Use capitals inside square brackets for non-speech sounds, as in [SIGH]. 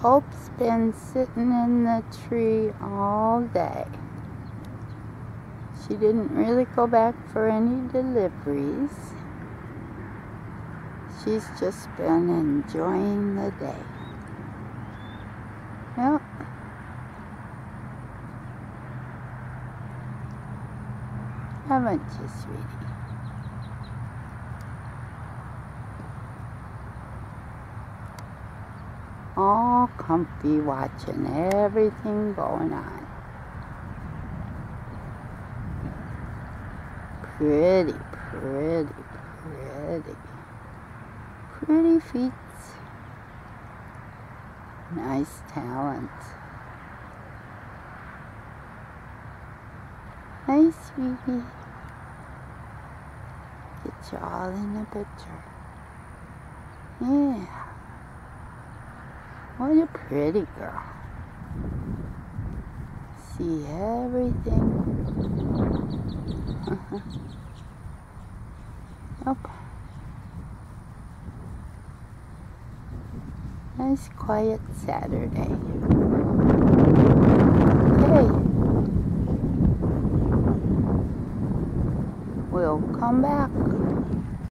Hope's been sitting in the tree all day. She didn't really go back for any deliveries. She's just been enjoying the day. Yep. Haven't you, sweetie? All comfy watching everything going on. Pretty, pretty, pretty. Pretty feet. Nice talent. Hey, sweetie. Get you all in the picture. Yeah. What a pretty girl. See everything. [LAUGHS] okay. Nice quiet Saturday. Okay. We'll come back.